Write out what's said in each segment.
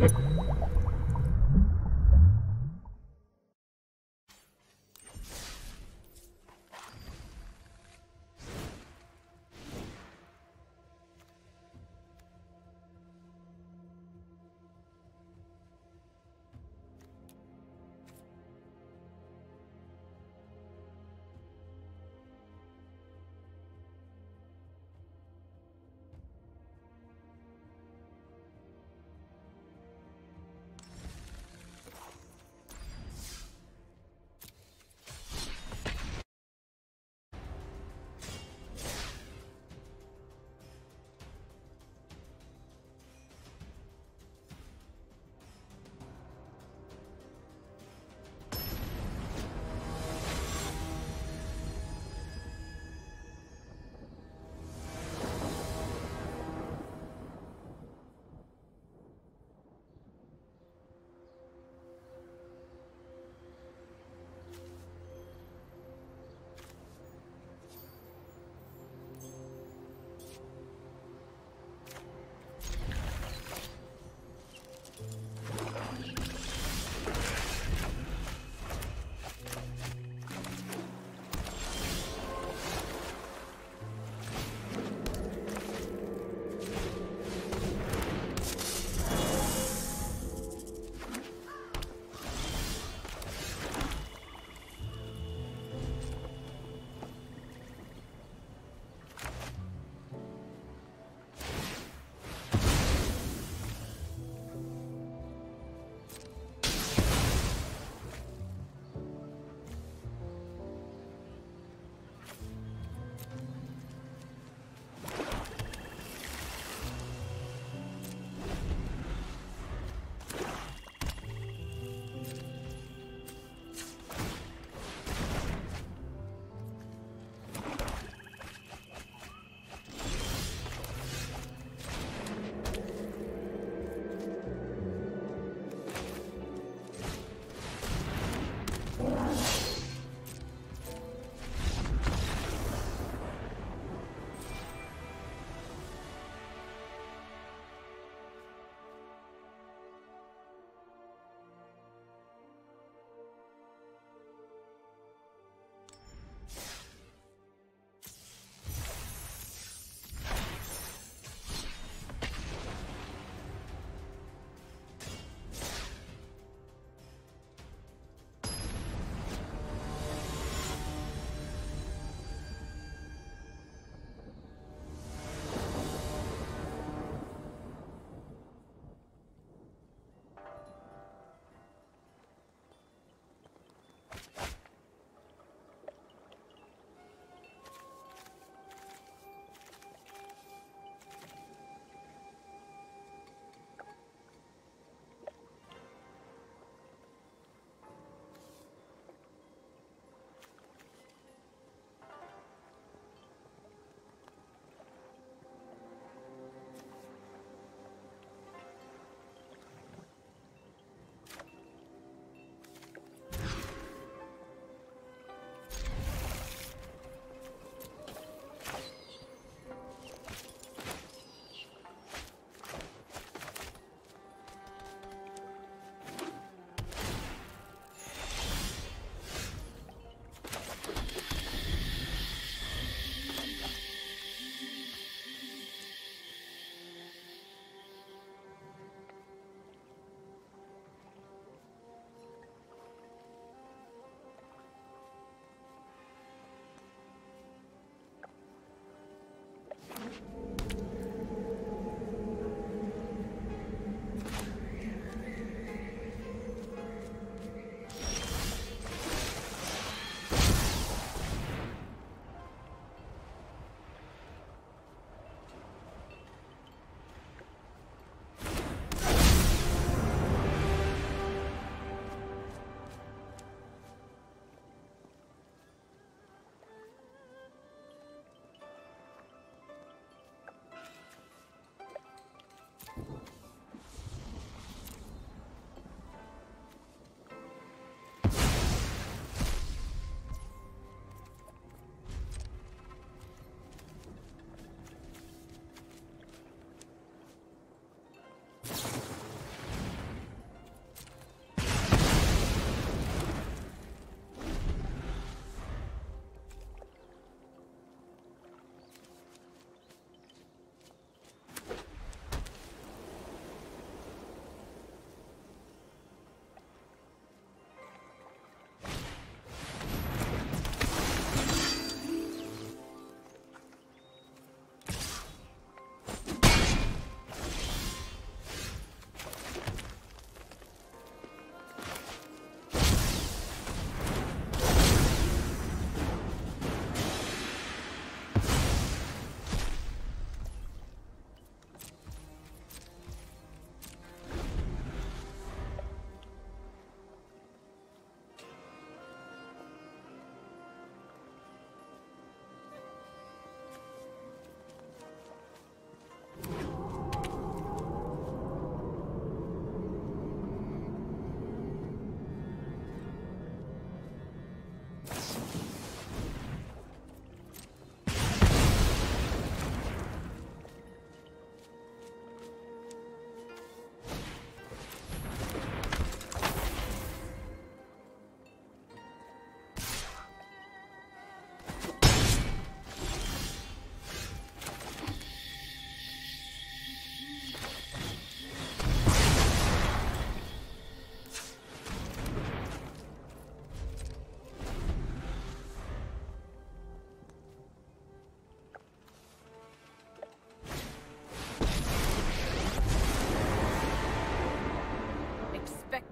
えっ?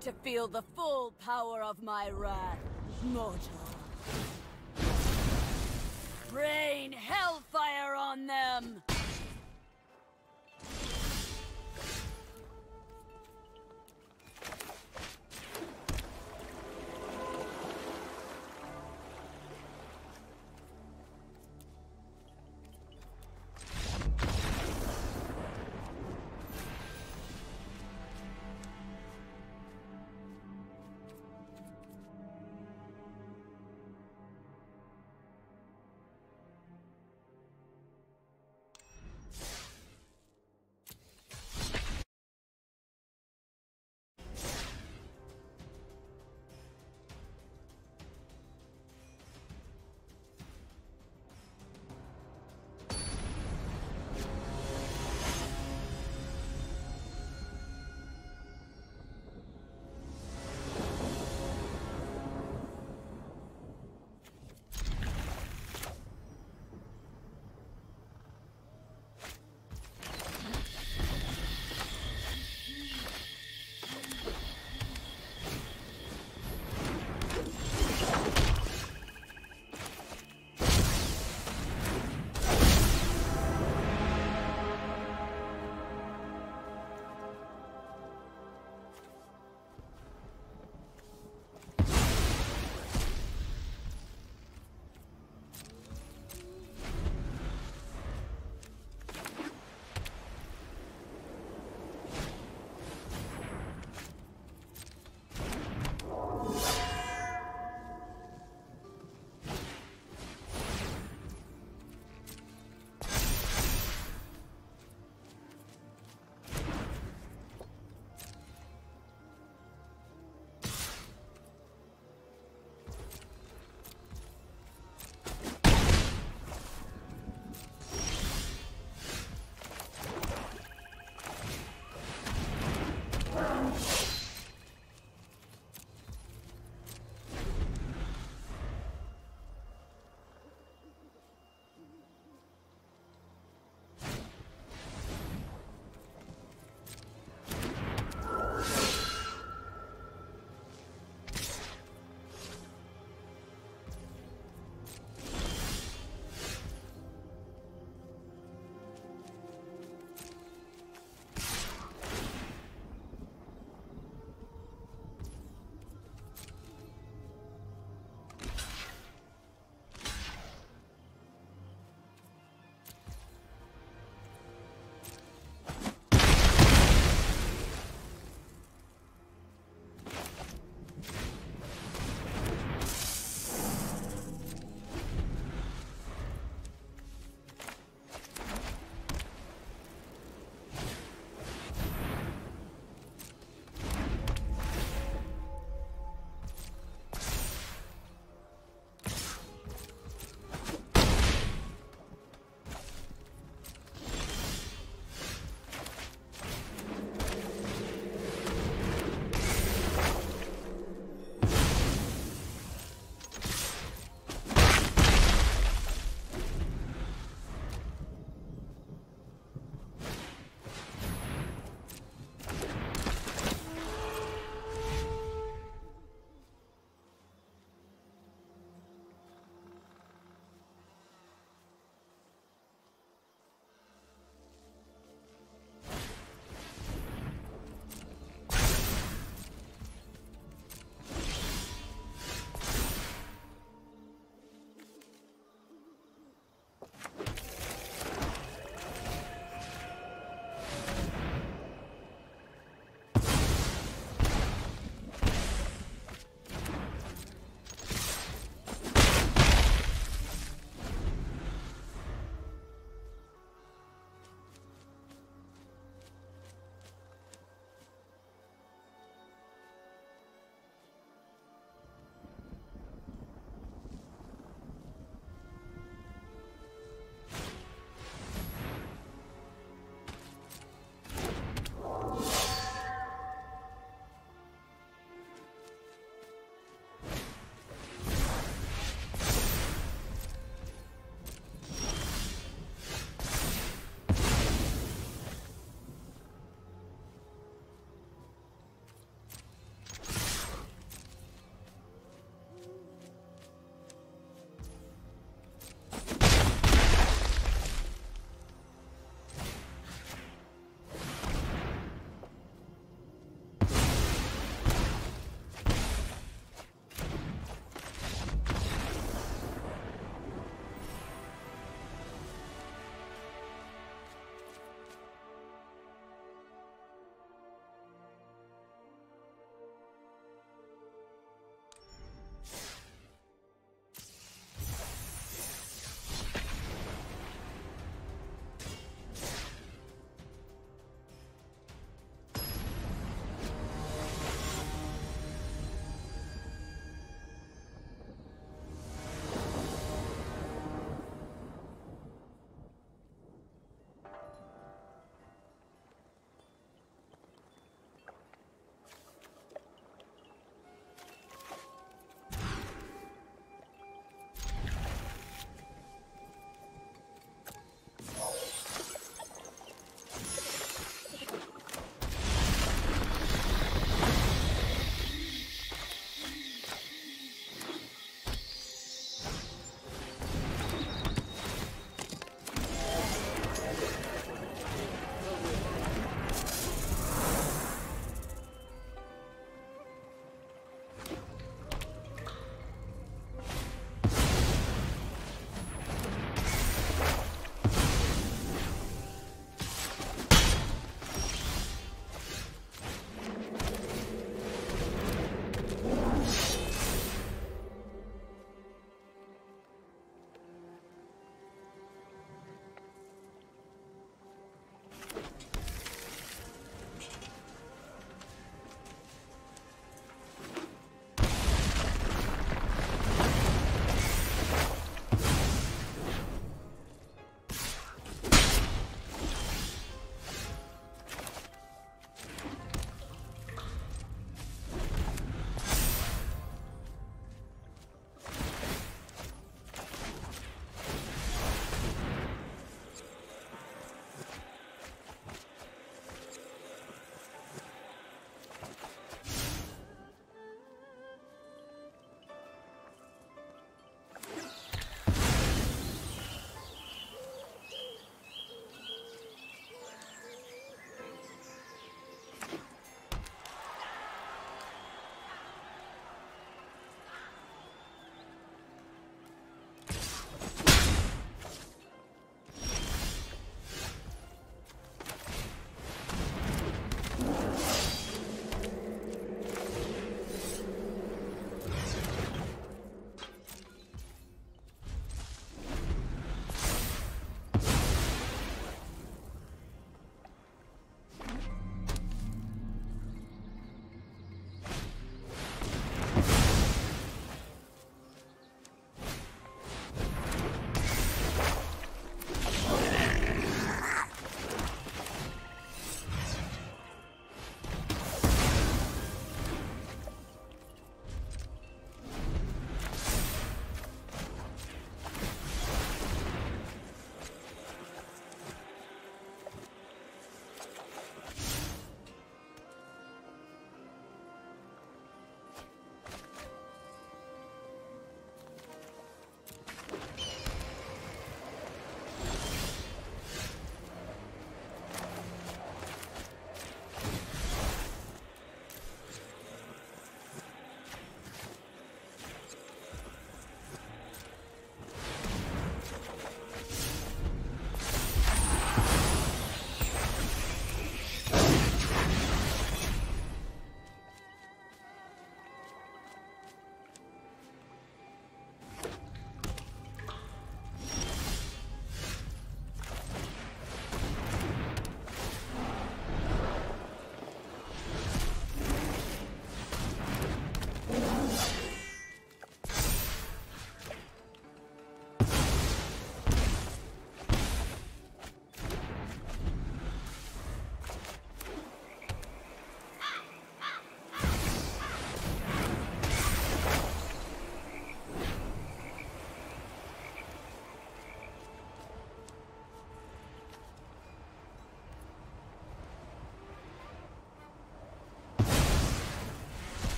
To feel the full power of my wrath, mortal. Rain hellfire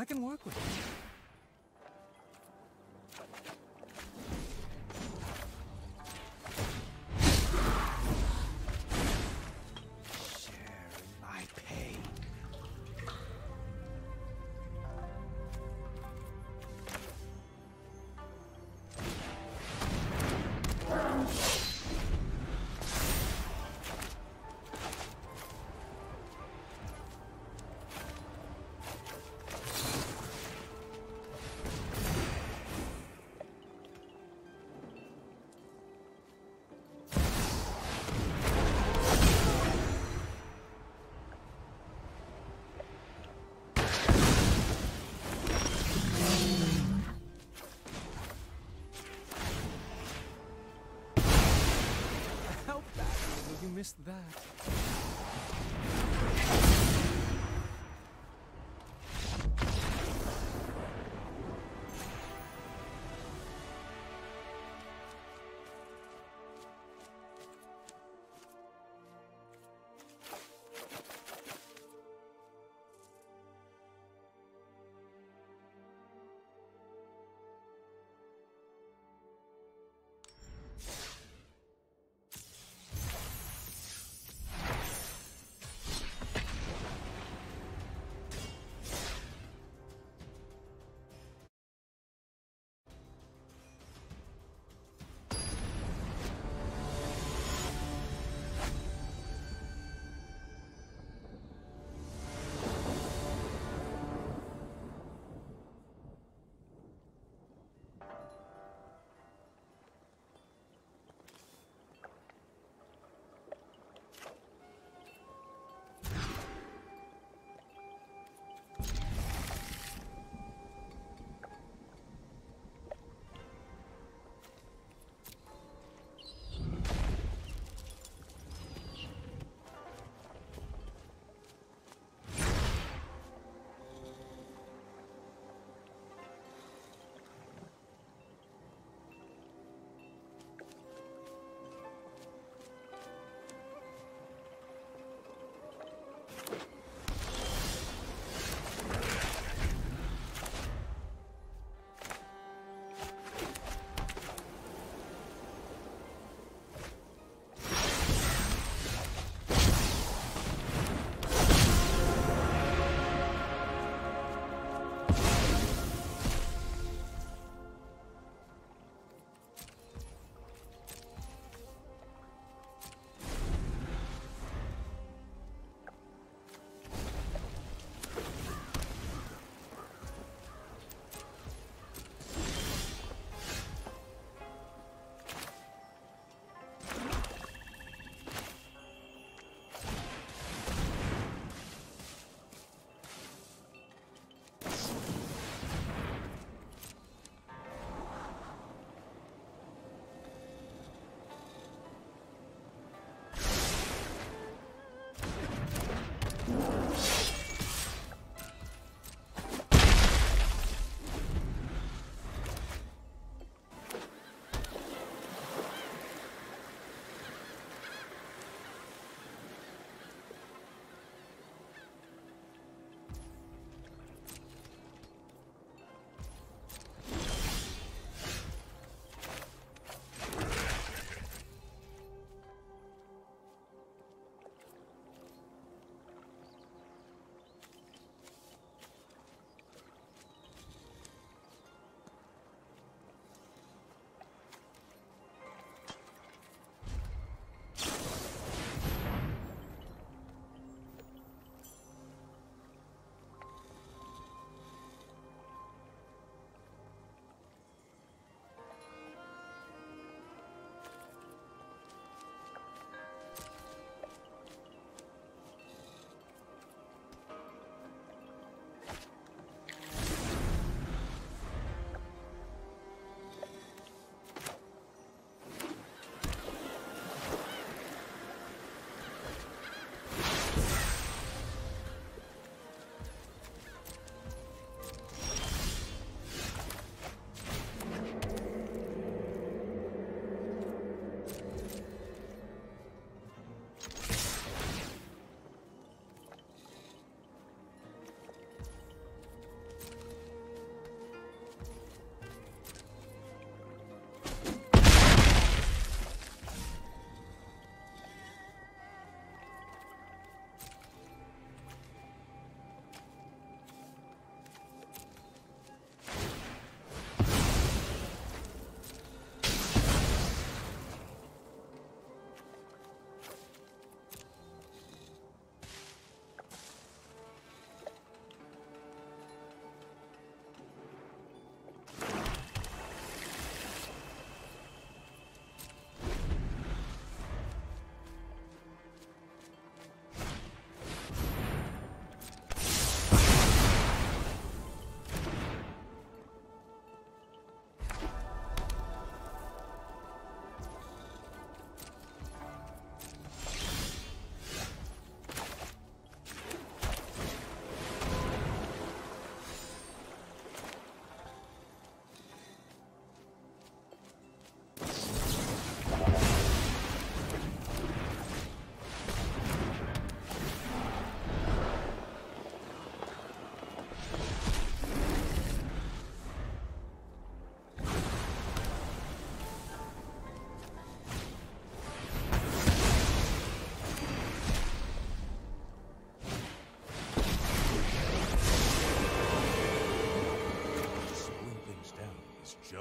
I can work with it. Will that?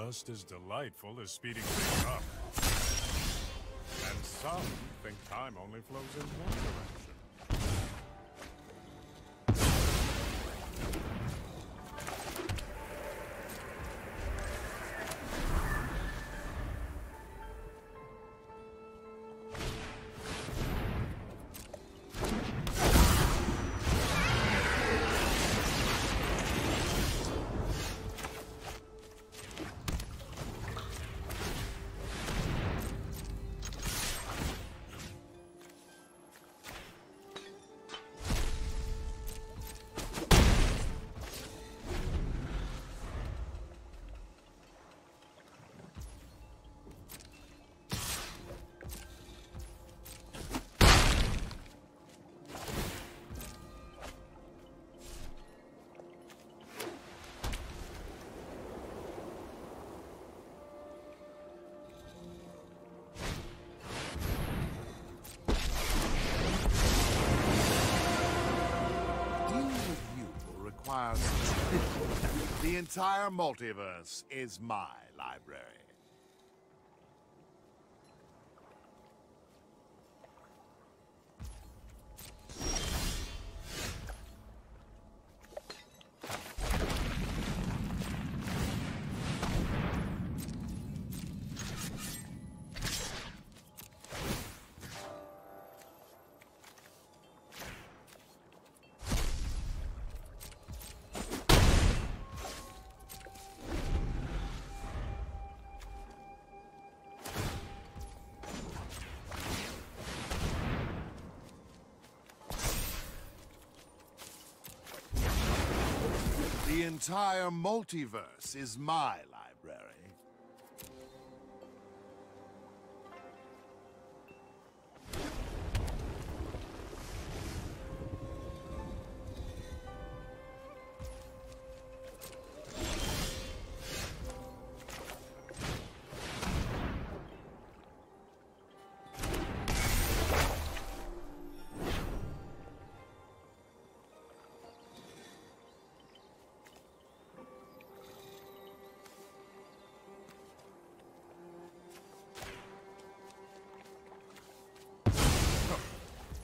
Just as delightful as speeding things up. And some think time only flows in one direction. The entire multiverse is my The entire multiverse is my library.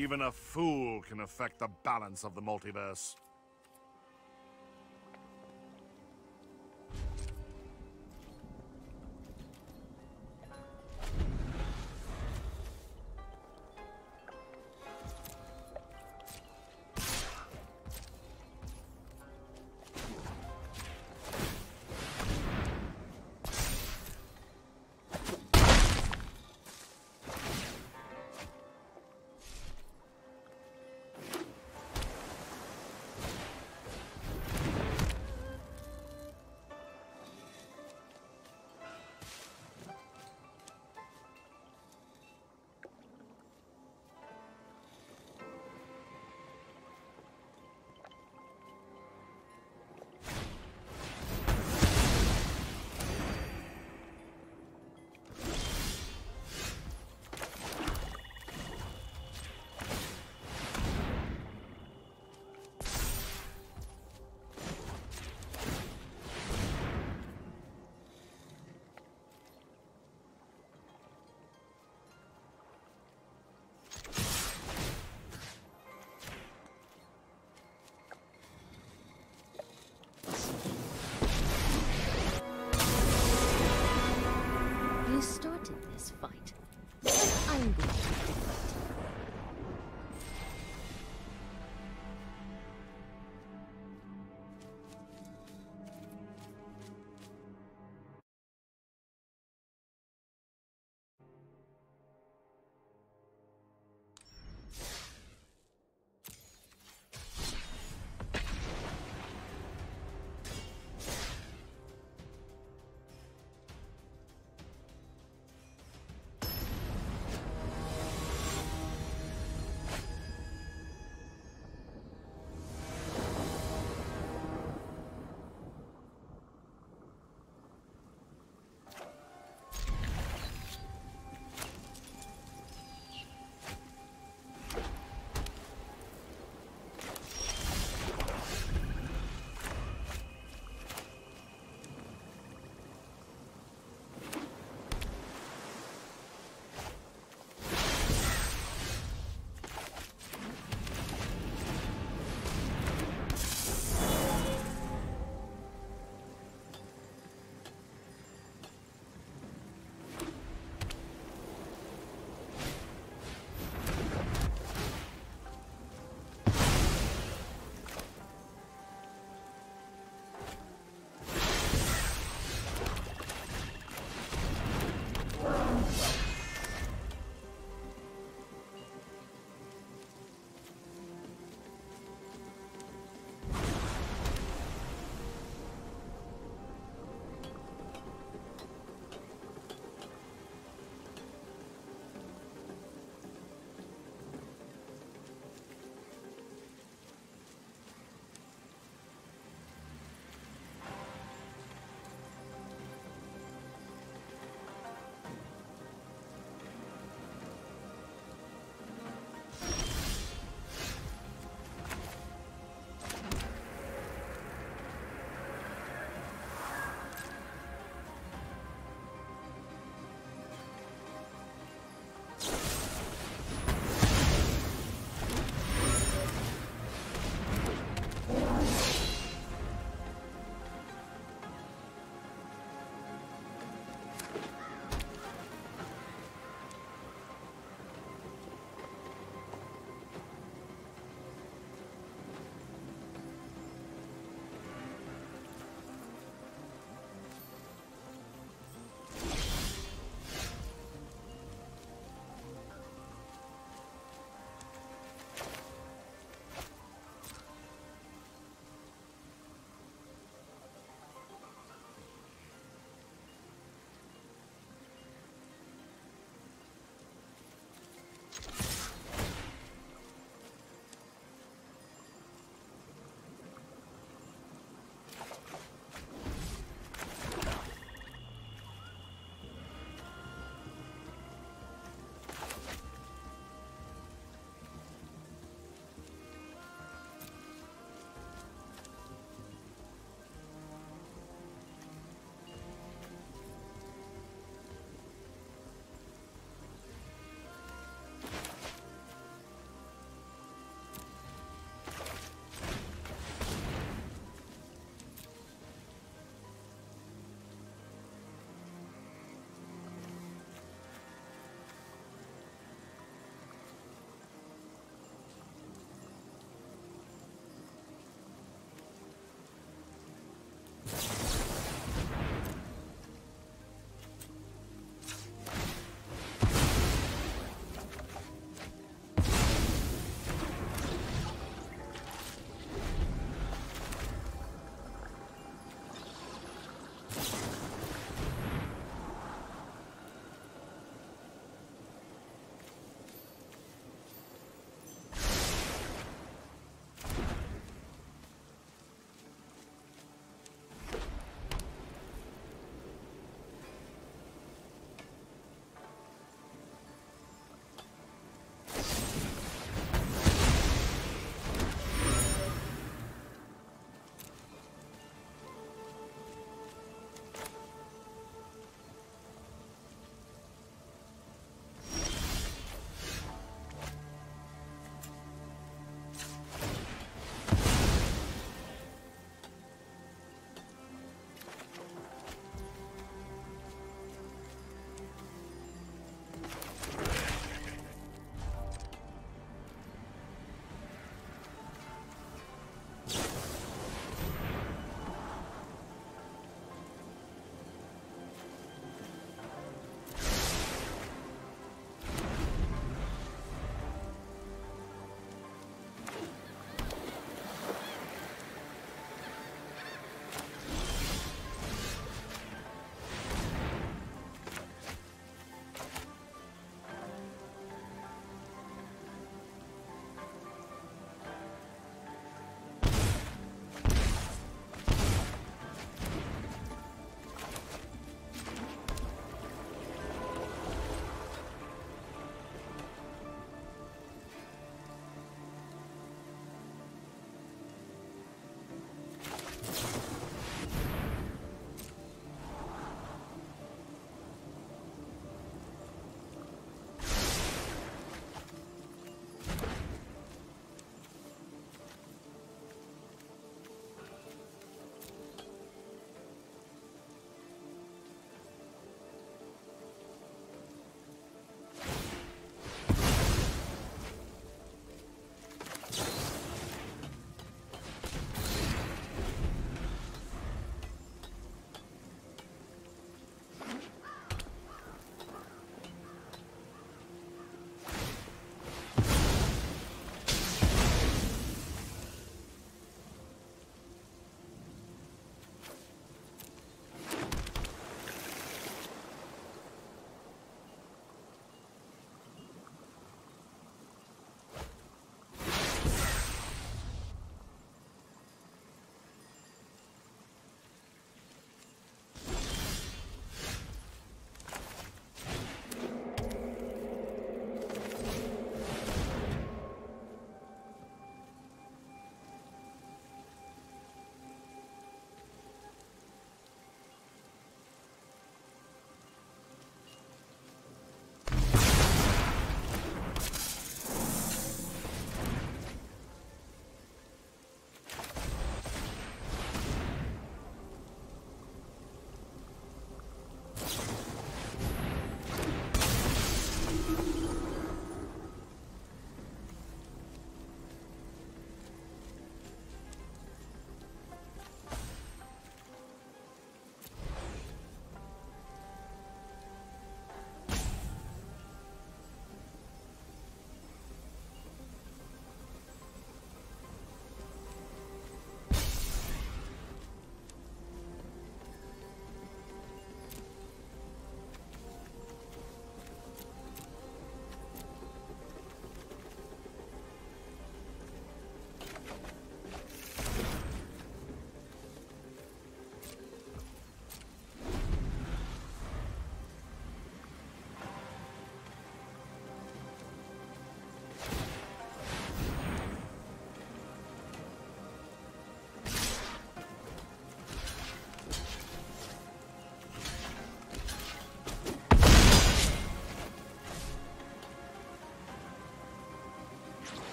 Even a fool can affect the balance of the multiverse.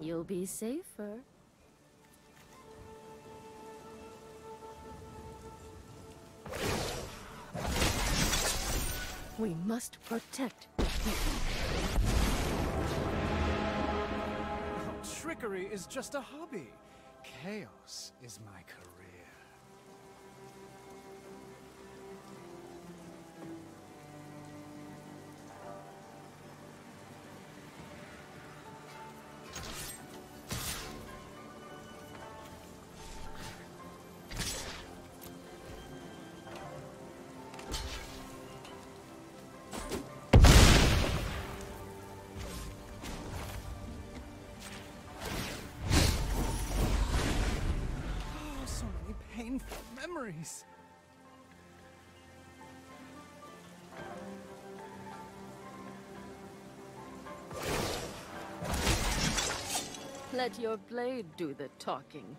You'll be safer. We must protect the people. Trickery is just a hobby. Chaos is my career. Let your blade do the talking.